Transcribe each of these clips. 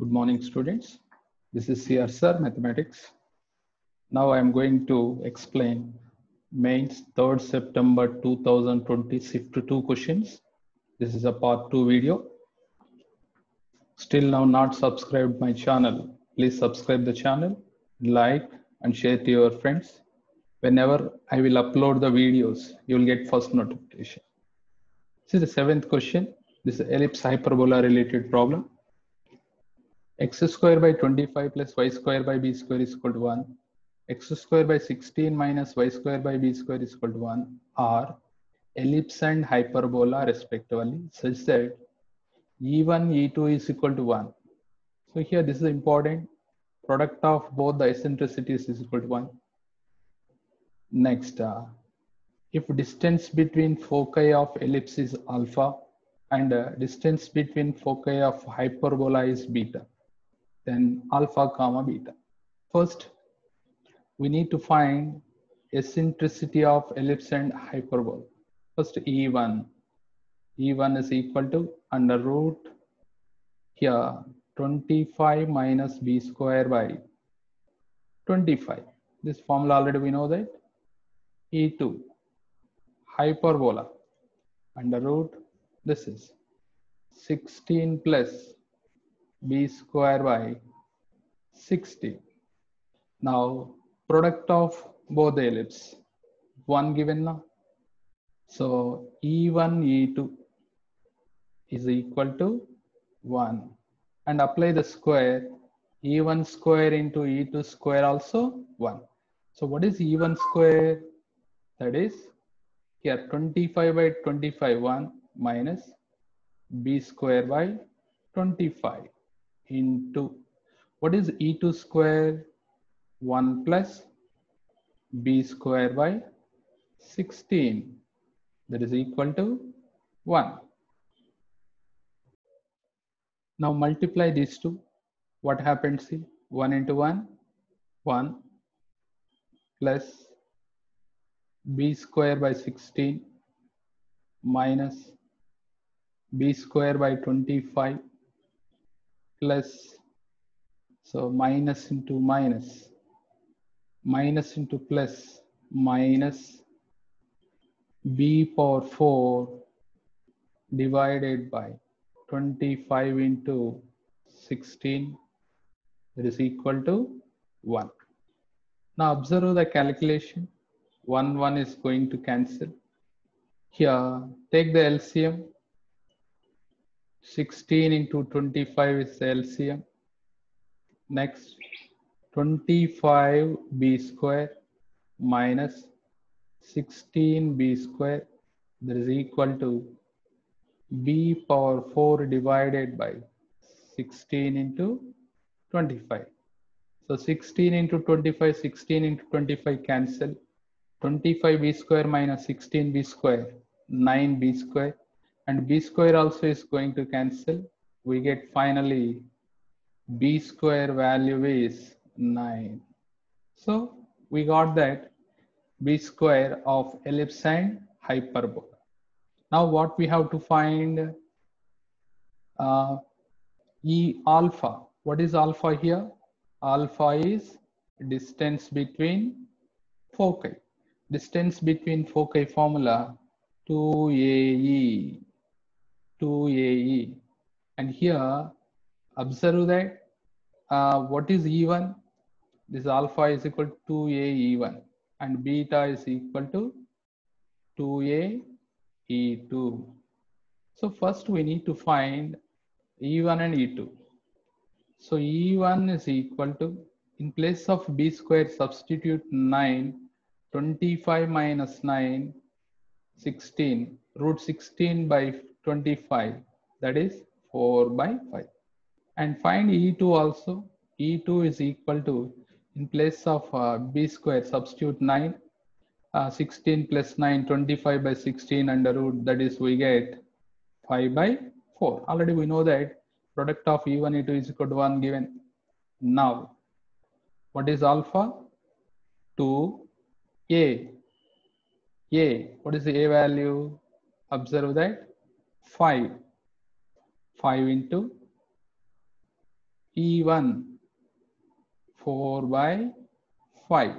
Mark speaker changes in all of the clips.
Speaker 1: Good morning, students. This is CR Sir, Mathematics. Now I am going to explain mains 3rd September 2020 shift 2 questions. This is a part 2 video. Still now not subscribed my channel. Please subscribe the channel, like and share to your friends. Whenever I will upload the videos, you will get first notification. This is the seventh question. This is ellipse hyperbola related problem x square by 25 plus y square by b square is equal to 1 x square by 16 minus y square by b square is equal to 1 are ellipse and hyperbola respectively such that e1 e2 is equal to 1 so here this is important. Product of both the eccentricities is equal to 1 next uh, if distance between foci of ellipse is alpha and uh, distance between foci of hyperbola is beta then alpha comma beta. First, we need to find eccentricity of ellipse and hyperbola. First, E1. E1 is equal to under root here 25 minus b square by 25. This formula already we know that. E2 hyperbola under root this is 16 plus b square by 60. Now product of both the ellipse, one given now. So E1, E2 is equal to 1 and apply the square E1 square into E2 square also 1. So what is E1 square? That is here 25 by 25 1 minus b square by 25 into what is e2 square 1 plus b square by 16 that is equal to 1 now multiply these two. What happens? See 1 into 1 1 plus b square by 16 minus b square by 25 plus so minus into minus minus into plus minus b power 4 divided by 25 into 16 that is equal to 1 now observe the calculation. 1 1 is going to cancel. Here take the LCM 16 into 25 is LCM. Next, 25 b square minus 16 b square that is equal to b power 4 divided by 16 into 25. So 16 into 25, 16 into 25 cancel. 25 b square minus 16 b square, 9 b square and b square also is going to cancel. We get finally b square value is 9. So we got that b square of ellipse and hyperbola. Now what we have to find uh, E alpha. What is alpha here? Alpha is distance between foci. Distance between foci formula 2AE 2AE. And here, observe that uh, what is E1? This alpha is equal to 2AE1 and beta is equal to 2AE2. So first we need to find E1 and E2. So E1 is equal to, in place of B square, substitute 9, 25 minus 9, 16, root 16 by 25 that is 4 by 5 and find e2 also. E2 is equal to in place of uh, b square substitute 9 uh, 16 plus 9 25 by 16 under root. That is we get 5 by 4 already we know that product of e1 e2 is equal to 1 given. Now what is alpha? 2 a. A. What is the a value? Observe that 5 5 into E1 4 by 5.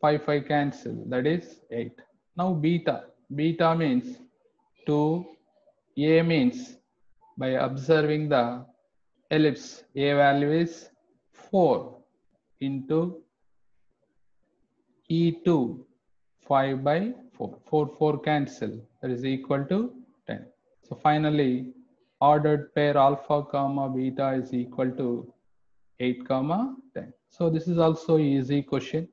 Speaker 1: 5 5 cancel that is 8. Now beta. Beta means 2. A means by observing the ellipse A value is 4 into E2 5 by 4. 4 4 cancel that is equal to 10. So finally ordered pair alpha comma beta is equal to 8 comma 10. So this is also easy question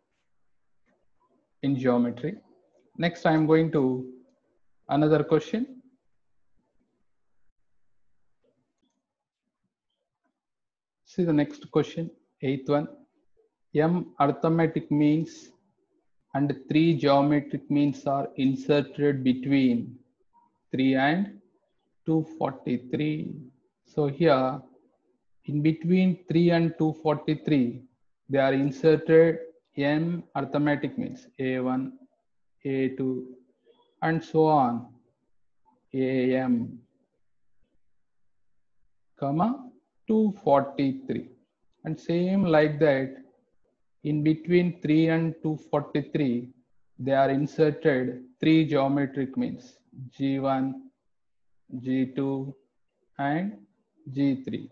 Speaker 1: in geometry. Next I am going to another question. See the next question, eighth one. M arithmetic means and three geometric means are inserted between 3 and 243. So here in between 3 and 243, they are inserted m arithmetic means a1, a2, and so on, am, comma 243. And same like that, in between 3 and 243, they are inserted three geometric means G1, G2, and G3,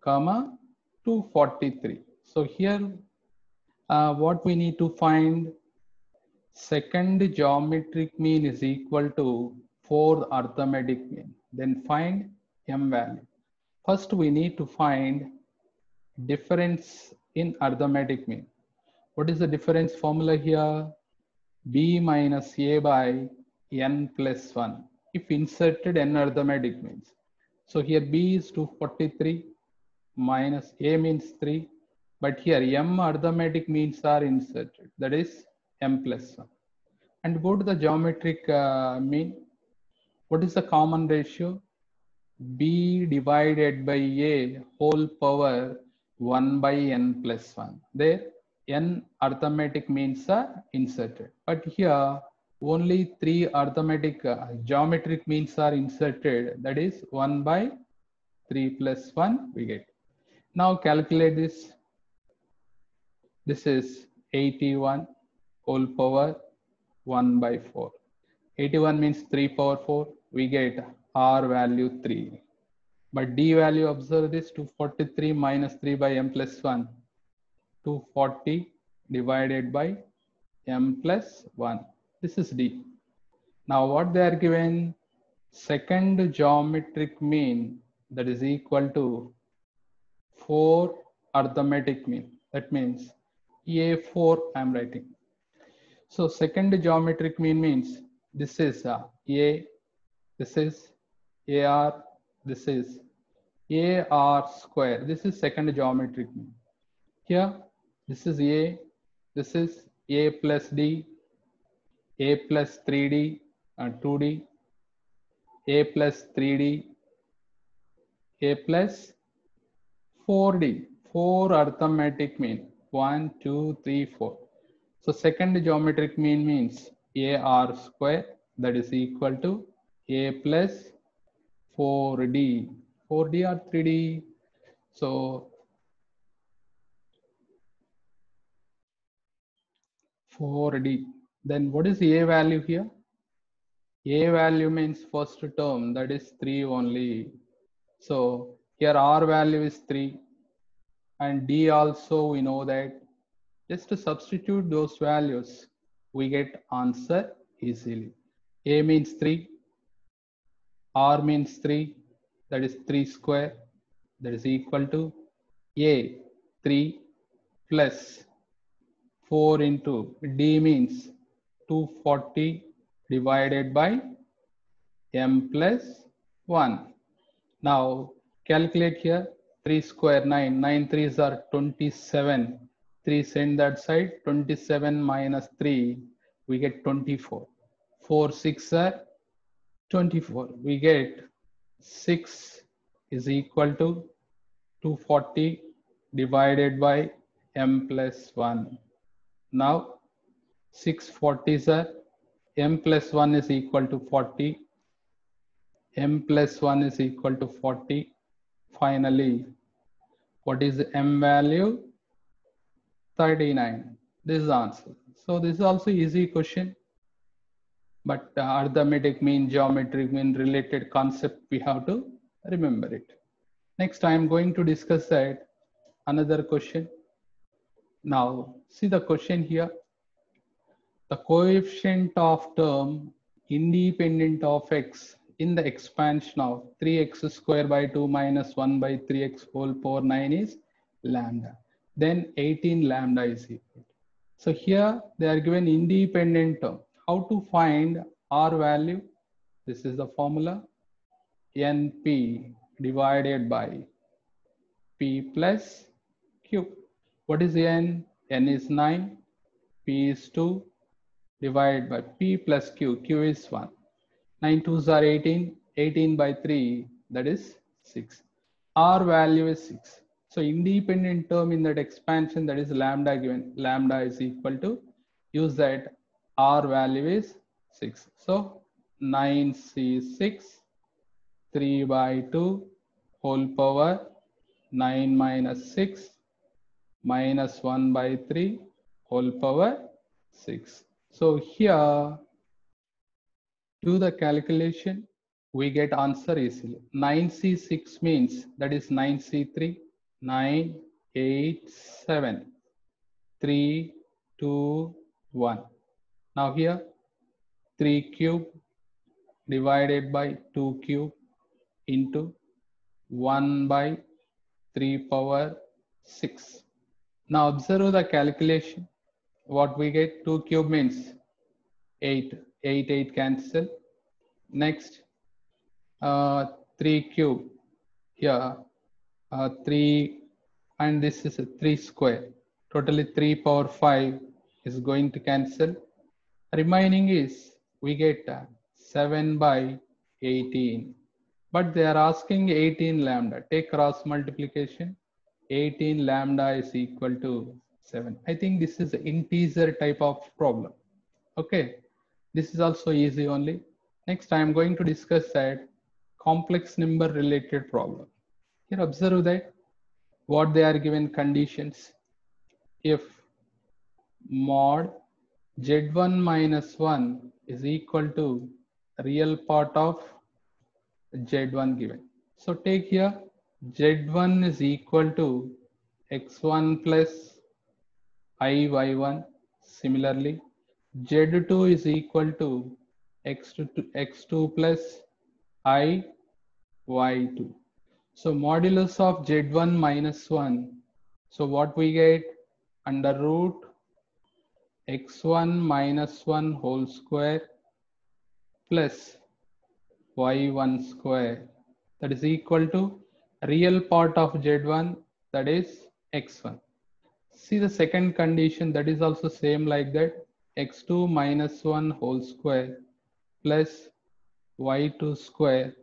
Speaker 1: comma 243. So here, uh, what we need to find second geometric mean is equal to fourth arithmetic mean. Then find m value. First, we need to find difference in arithmetic mean. What is the difference formula here? b minus a by n plus 1 if inserted n arithmetic means. So here b is 243 minus a means 3 but here m arithmetic means are inserted. That is m plus 1 and go to the geometric uh, mean. What is the common ratio? b divided by a whole power 1 by n plus 1 there n arithmetic means are inserted. But here only three arithmetic uh, geometric means are inserted. That is 1 by 3 plus 1 we get. Now calculate this. This is 81 whole power 1 by 4 81 means 3 power 4 we get r value 3 but d value observe this 243 minus 3 by m plus 1 240 divided by m plus 1 this is d. Now what they are given? Second geometric mean that is equal to 4 arithmetic mean. That means a4 i'm writing. So second geometric mean means this is uh, a this is ar this is ar square. This is second geometric mean. Here this is a this is a plus d a plus 3d and 2d a plus 3d a plus 4d 4 arithmetic mean 1 2 3 4 so second geometric mean means ar square. That is equal to a plus 4d 4d or 3d so Four D. Then what is A value here? A value means first term, that is 3 only. So here R value is 3 and D also we know that just to substitute those values, we get answer easily. A means 3, R means 3, that is 3 square, that is equal to A 3 plus 4 into D means 240 divided by M plus 1. Now calculate here 3 square 9, 9 3s are 27. 3 send that side 27 minus 3 we get 24. 4 6 are 24. We get 6 is equal to 240 divided by m plus 1. Now 640 sir, m plus 1 is equal to 40. m plus 1 is equal to 40. Finally, What is the M value? 39. This is the answer. So this is also easy question. But uh, arithmetic mean, geometric mean related concept, we have to remember it. Next, I am going to discuss that another question. Now, see the question here. The coefficient of term independent of x in the expansion of 3x square by 2 minus 1 by 3x whole power 9 is lambda. Then 18 lambda is equal. So here they are given independent term. How to find R value? This is the formula. NP divided by P plus Q. What is N? N is 9. P is 2 divided by P plus Q. Q is 1. 9 2s are 18. 18 by 3, that is 6. R value is 6. So independent term in that expansion, that is lambda given. Lambda is equal to, use that R value is 6. So 9C6, 3 by 2, whole power 9 minus 6, minus 1 by 3, whole power 6. So here, do the calculation, we get answer easily. 9C6 means that is 9C3, 9, 8, 7, 3, 2, 1. Now here 3 cube divided by 2 cube into 1 by 3 power 6. Now observe the calculation. What we get 2 cube means 8. 8, 8 cancel. Next uh, 3 cube here uh, 3 and this is a 3 square. Totally 3 power 5 is going to cancel. Remaining is we get uh, 7 by 18. But they are asking 18 lambda. Take cross multiplication. 18 lambda is equal to 7. I think this is an integer type of problem. Okay. This is also easy only. Next, I am going to discuss that complex number related problem. Here observe that what they are given conditions. If mod z1 minus 1 is equal to real part of z1 given. So take here z1 is equal to x1 plus iy1. Similarly, z2 is equal to x2, x2 plus i y2. So modulus of z1 minus 1. So what we get under root x1 minus 1 whole square plus y1 square that is equal to real part of z1 that is x1. See the second condition that is also same like that x2 minus 1 whole square plus y2 square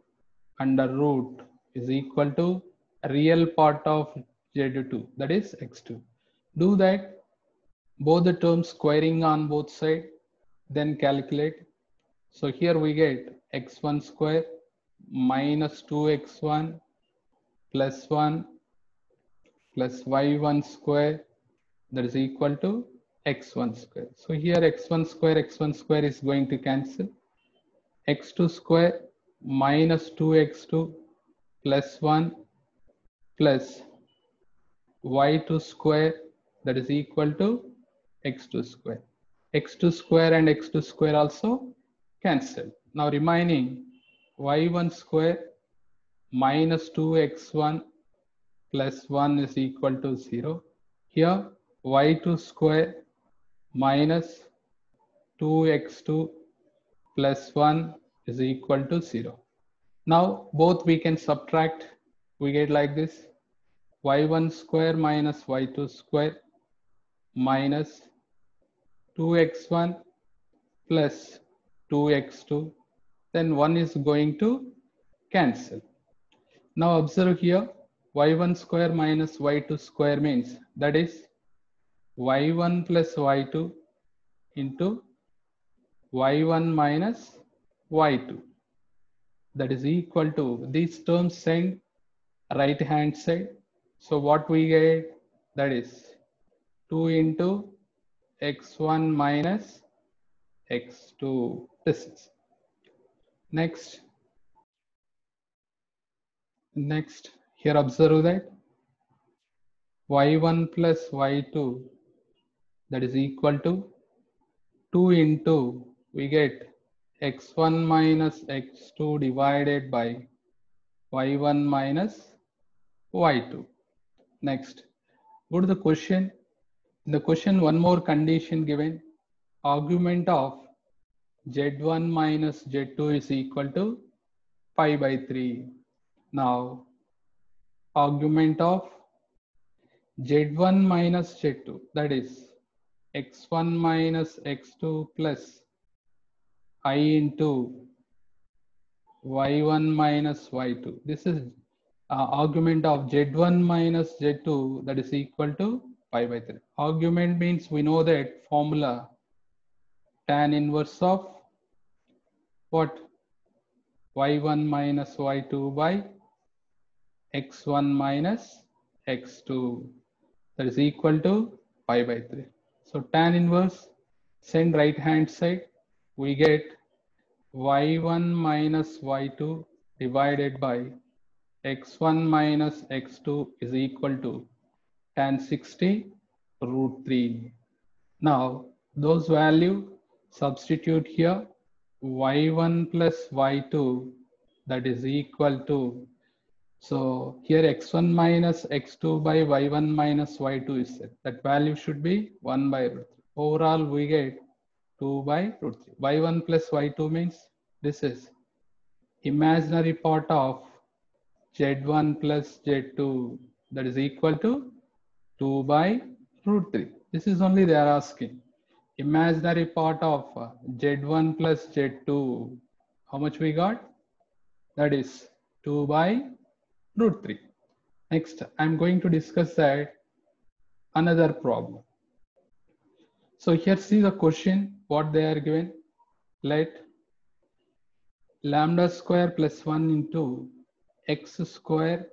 Speaker 1: under root is equal to real part of z2 that is x2. Do that both the terms squaring on both side then calculate. So here we get x1 square minus 2x1 plus 1 plus y1 square that is equal to x1 square. So here x1 square x1 square is going to cancel x2 square minus 2x2 plus 1 plus y2 square that is equal to x2 square. x2 square and x2 square also cancel. Now remaining y1 square minus 2x1 plus 1 is equal to 0. Here y2 square minus 2x2 plus 1 is equal to 0. Now both we can subtract. We get like this y1 square minus y2 square minus 2x1 plus 2x2 then 1 is going to cancel. Now observe here y1 square minus y2 square means that is y1 plus y2 into y1 minus y2 that is equal to these terms send right hand side. So what we get that is 2 into x1 minus x2 this is next. Next here observe that y1 plus y2 that is equal to 2 into we get x1 minus x2 divided by y1 minus y2 next. Go to the question? In the question one more condition given. Argument of z1 minus z2 is equal to pi by 3 now argument of z1 minus z2 that is x1 minus x2 plus i into y1 minus y2 this is uh, argument of z1 minus z2 that is equal to pi by 3 argument means we know that formula tan inverse of what? Y1 minus y2 by x1 minus x2 that is equal to pi by 3 so tan inverse send right hand side we get y1 minus y2 divided by x1 minus x2 is equal to tan 60 root 3. Now those value substitute here y1 plus y2 that is equal to so here x1 minus x2 by y1 minus y2 is set. That value should be 1 by root 3. Overall we get 2 by root 3. y1 plus y2 means this is imaginary part of z1 plus z2 that is equal to 2 by root 3. This is only they are asking. Imaginary part of uh, z1 plus z2. How much we got? That is 2 by root 3. Next, I'm going to discuss that another problem. So here see the question, what they are given. Let lambda square plus 1 into x square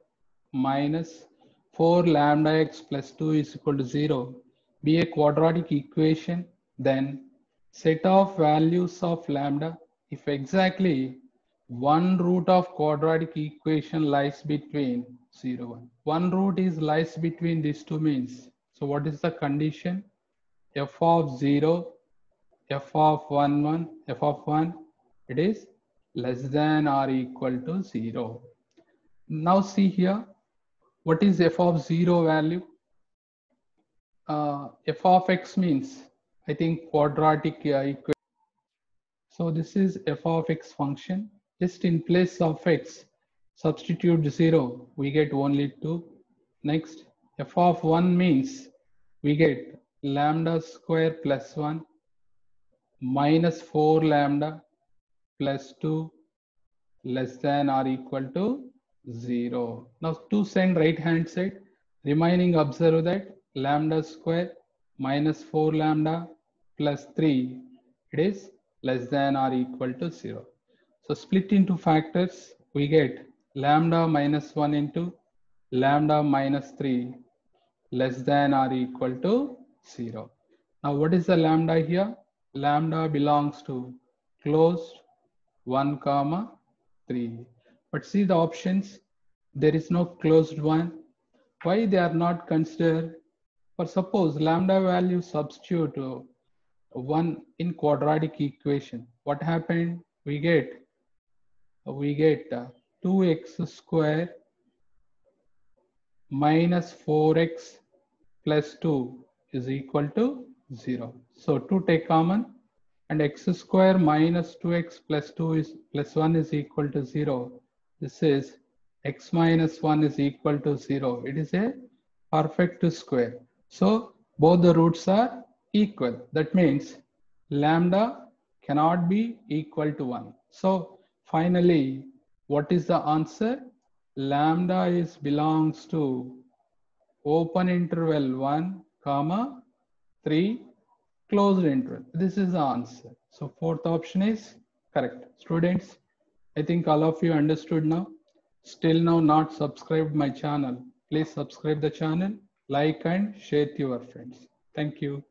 Speaker 1: minus 4 lambda x plus 2 is equal to 0 be a quadratic equation then set of values of lambda if exactly one root of quadratic equation lies between 0 1 one root is lies between these two means. So what is the condition? F of 0 f of 1 1 f of 1 it is less than or equal to 0 now see here what is f of 0 value? Uh, f of x means i think quadratic uh, equation so this is f of x function just in place of x substitute 0 we get only 2 next f of 1 means we get lambda square plus 1 minus 4 lambda plus 2 less than or equal to 0. Now to send right hand side, remaining observe that lambda square minus 4 lambda plus 3, it is less than or equal to 0. So split into factors, we get lambda minus 1 into lambda minus 3 less than or equal to 0. Now what is the lambda here? Lambda belongs to closed 1 comma 3. But see the options, there is no closed one. Why they are not considered? For suppose lambda value substitute uh, 1 in quadratic equation. What happened? We get, we get uh, 2x square minus 4x plus 2 is equal to 0. So 2 take common and x square minus 2x plus 2 is plus 1 is equal to 0. This is x minus 1 is equal to 0. It is a perfect square. So both the roots are equal. That means lambda cannot be equal to 1. So finally, what is the answer? Lambda is belongs to open interval 1 comma 3 closed interval. This is the answer. So fourth option is correct. Students, I think all of you understood now. Still now not subscribed my channel. Please subscribe the channel, like and share to your friends. Thank you.